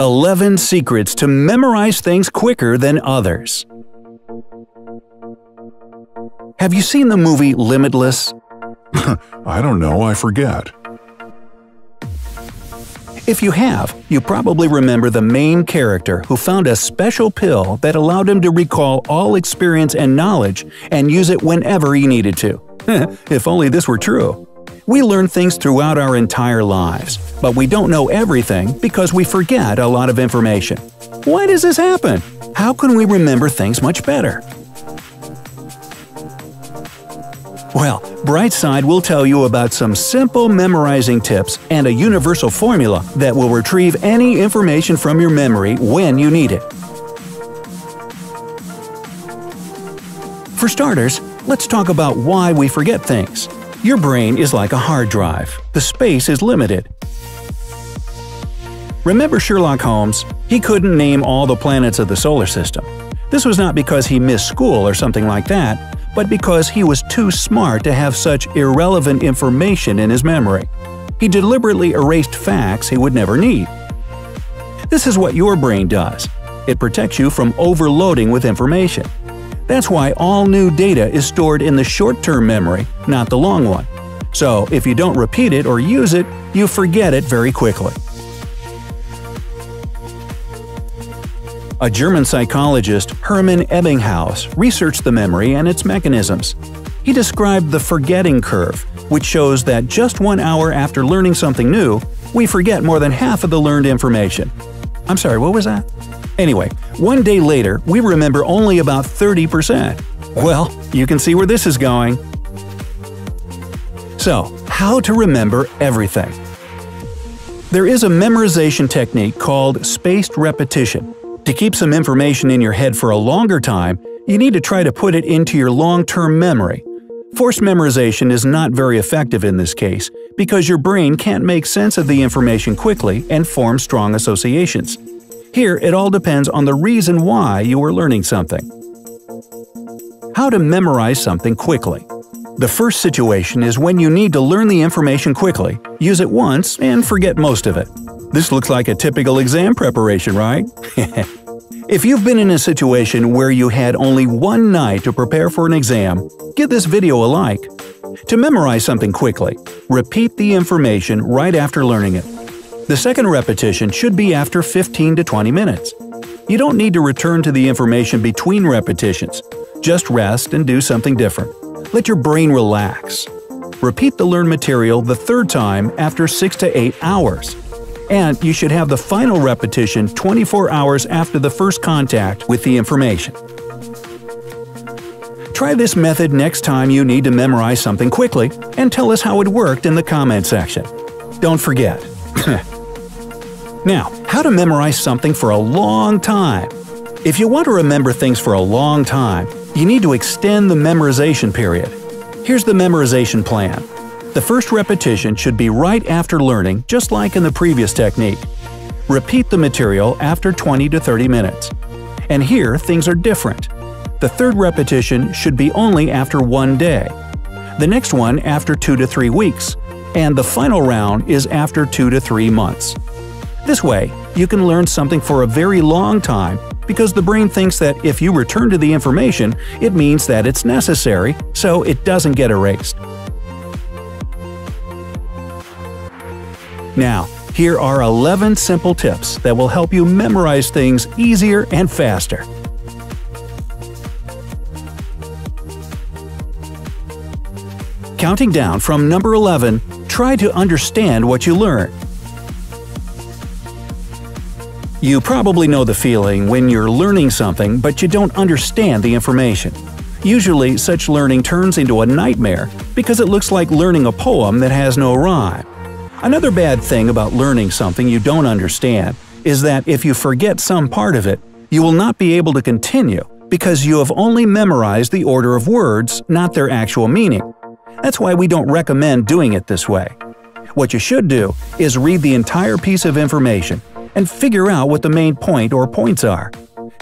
11 Secrets to Memorize Things Quicker Than Others Have you seen the movie Limitless? I don't know, I forget. If you have, you probably remember the main character who found a special pill that allowed him to recall all experience and knowledge and use it whenever he needed to. if only this were true. We learn things throughout our entire lives, but we don't know everything because we forget a lot of information. Why does this happen? How can we remember things much better? Well, Brightside will tell you about some simple memorizing tips and a universal formula that will retrieve any information from your memory when you need it. For starters, let's talk about why we forget things. Your brain is like a hard drive. The space is limited. Remember Sherlock Holmes? He couldn't name all the planets of the solar system. This was not because he missed school or something like that, but because he was too smart to have such irrelevant information in his memory. He deliberately erased facts he would never need. This is what your brain does. It protects you from overloading with information. That's why all new data is stored in the short-term memory, not the long one. So if you don't repeat it or use it, you forget it very quickly. A German psychologist, Hermann Ebbinghaus, researched the memory and its mechanisms. He described the forgetting curve, which shows that just one hour after learning something new, we forget more than half of the learned information. I'm sorry, what was that? Anyway, one day later, we remember only about 30%. Well, you can see where this is going. So, how to remember everything? There is a memorization technique called spaced repetition. To keep some information in your head for a longer time, you need to try to put it into your long-term memory. Forced memorization is not very effective in this case, because your brain can't make sense of the information quickly and form strong associations. Here, it all depends on the reason why you are learning something. How to memorize something quickly. The first situation is when you need to learn the information quickly, use it once, and forget most of it. This looks like a typical exam preparation, right? if you've been in a situation where you had only one night to prepare for an exam, give this video a like. To memorize something quickly, repeat the information right after learning it. The second repetition should be after 15 to 20 minutes. You don't need to return to the information between repetitions. Just rest and do something different. Let your brain relax. Repeat the learned material the third time after 6 to 8 hours. And you should have the final repetition 24 hours after the first contact with the information. Try this method next time you need to memorize something quickly and tell us how it worked in the comment section. Don't forget, now, how to memorize something for a long time. If you want to remember things for a long time, you need to extend the memorization period. Here's the memorization plan. The first repetition should be right after learning, just like in the previous technique. Repeat the material after 20 to 30 minutes. And here, things are different. The third repetition should be only after one day. The next one after 2 to 3 weeks. And the final round is after 2 to 3 months. This way, you can learn something for a very long time because the brain thinks that if you return to the information, it means that it's necessary, so it doesn't get erased. Now, here are 11 simple tips that will help you memorize things easier and faster. Counting down from number 11, try to understand what you learn. You probably know the feeling when you're learning something but you don't understand the information. Usually, such learning turns into a nightmare because it looks like learning a poem that has no rhyme. Another bad thing about learning something you don't understand is that if you forget some part of it, you will not be able to continue because you have only memorized the order of words, not their actual meaning. That's why we don't recommend doing it this way. What you should do is read the entire piece of information and figure out what the main point or points are.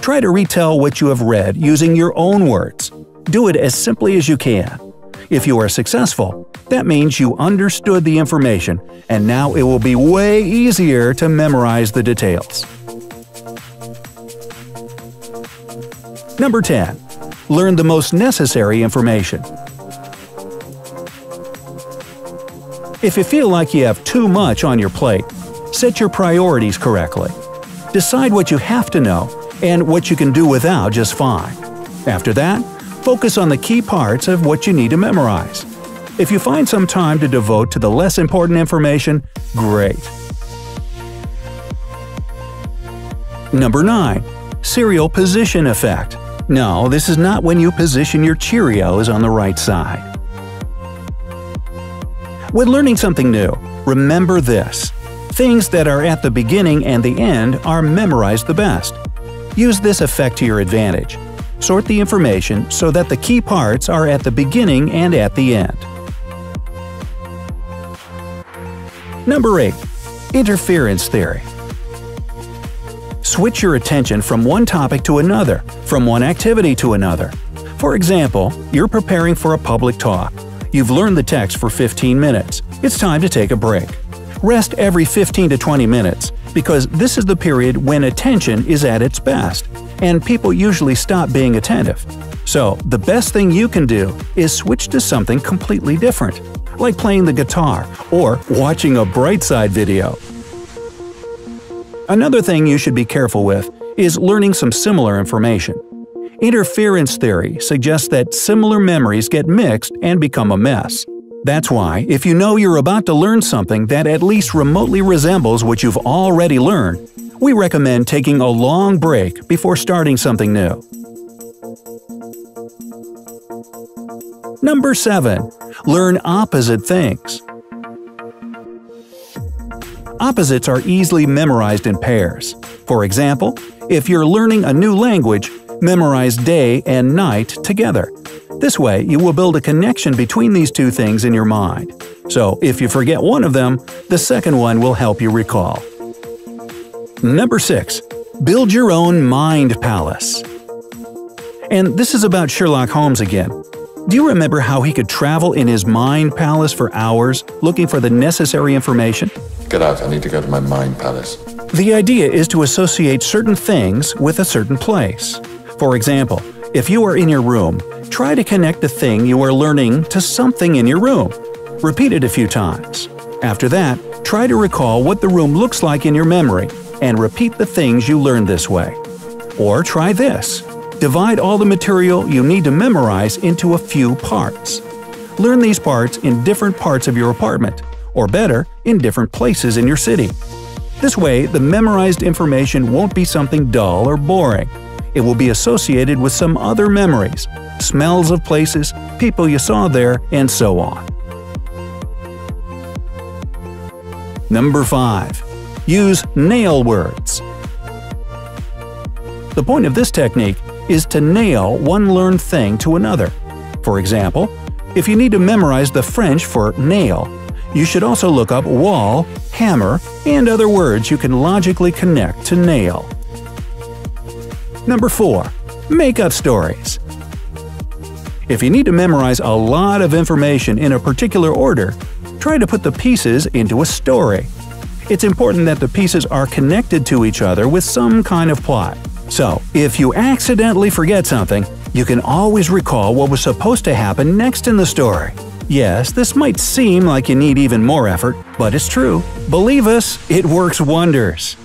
Try to retell what you have read using your own words. Do it as simply as you can. If you are successful, that means you understood the information and now it will be way easier to memorize the details. Number 10. Learn the most necessary information. If you feel like you have too much on your plate, set your priorities correctly. Decide what you have to know and what you can do without just fine. After that, focus on the key parts of what you need to memorize. If you find some time to devote to the less important information, great. Number 9. Serial Position Effect No, this is not when you position your Cheerios on the right side. When learning something new, remember this. Things that are at the beginning and the end are memorized the best. Use this effect to your advantage. Sort the information so that the key parts are at the beginning and at the end. Number 8. Interference Theory Switch your attention from one topic to another, from one activity to another. For example, you're preparing for a public talk. You've learned the text for 15 minutes. It's time to take a break. Rest every 15 to 20 minutes, because this is the period when attention is at its best, and people usually stop being attentive. So, the best thing you can do is switch to something completely different, like playing the guitar or watching a Brightside video. Another thing you should be careful with is learning some similar information. Interference theory suggests that similar memories get mixed and become a mess. That's why, if you know you're about to learn something that at least remotely resembles what you've already learned, we recommend taking a long break before starting something new. Number 7. Learn opposite things. Opposites are easily memorized in pairs. For example, if you're learning a new language, memorize day and night together. This way, you will build a connection between these two things in your mind. So, if you forget one of them, the second one will help you recall. Number 6. Build your own mind palace. And this is about Sherlock Holmes again. Do you remember how he could travel in his mind palace for hours looking for the necessary information? Get out, I need to go to my mind palace. The idea is to associate certain things with a certain place. For example, if you are in your room Try to connect the thing you are learning to something in your room. Repeat it a few times. After that, try to recall what the room looks like in your memory and repeat the things you learned this way. Or try this. Divide all the material you need to memorize into a few parts. Learn these parts in different parts of your apartment, or better, in different places in your city. This way, the memorized information won't be something dull or boring. It will be associated with some other memories, smells of places, people you saw there, and so on. Number 5. Use nail words. The point of this technique is to nail one learned thing to another. For example, if you need to memorize the French for nail, you should also look up wall, hammer, and other words you can logically connect to nail. Number 4. Make up stories. If you need to memorize a lot of information in a particular order, try to put the pieces into a story. It's important that the pieces are connected to each other with some kind of plot. So, if you accidentally forget something, you can always recall what was supposed to happen next in the story. Yes, this might seem like you need even more effort, but it's true. Believe us, it works wonders.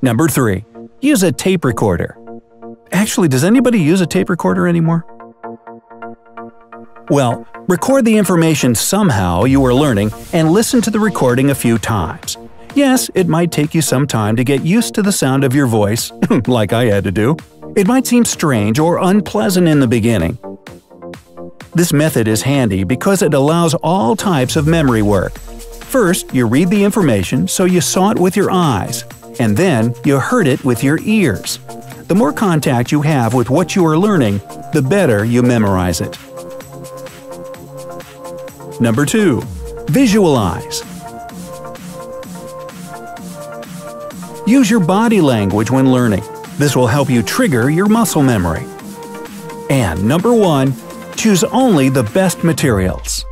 Number 3. Use a tape recorder. Actually, does anybody use a tape recorder anymore? Well, record the information somehow you are learning and listen to the recording a few times. Yes, it might take you some time to get used to the sound of your voice, like I had to do. It might seem strange or unpleasant in the beginning. This method is handy because it allows all types of memory work. First, you read the information so you saw it with your eyes, and then you heard it with your ears. The more contact you have with what you are learning, the better you memorize it. Number 2. Visualize. Use your body language when learning. This will help you trigger your muscle memory. And number 1. Choose only the best materials.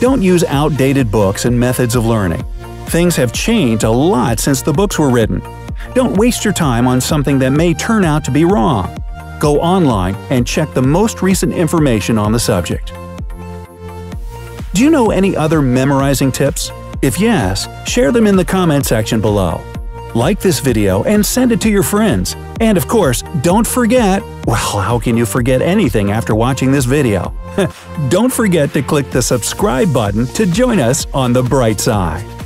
Don't use outdated books and methods of learning. Things have changed a lot since the books were written. Don't waste your time on something that may turn out to be wrong. Go online and check the most recent information on the subject. Do you know any other memorizing tips? If yes, share them in the comment section below. Like this video and send it to your friends. And of course, don't forget well, how can you forget anything after watching this video? don't forget to click the subscribe button to join us on the bright side.